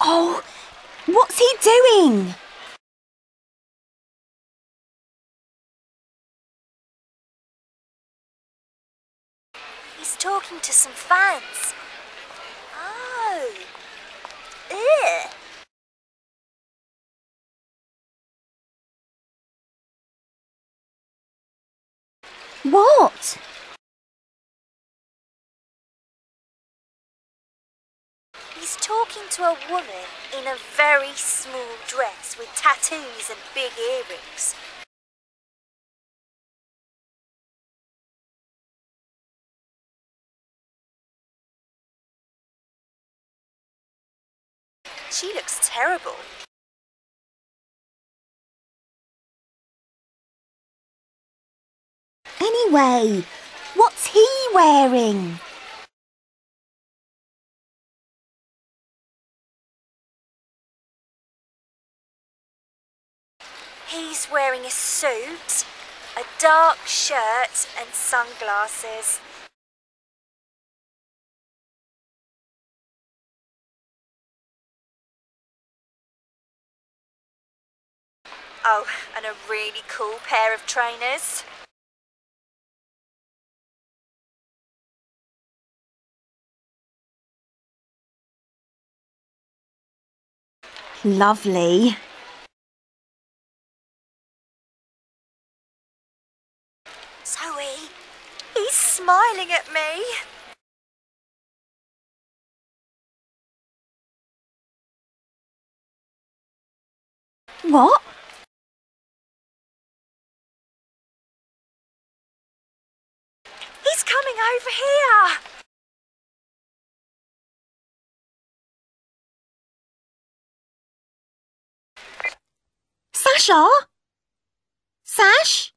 Oh, what's he doing? He's talking to some fans. Oh. Ew. What? He's talking to a woman in a very small dress with tattoos and big earrings. She looks terrible. Anyway, what's he wearing? He's wearing a suit, a dark shirt, and sunglasses. Oh, and a really cool pair of trainers. Lovely. Zoe, he's smiling at me. What? He's coming over here. Sasha? Sash?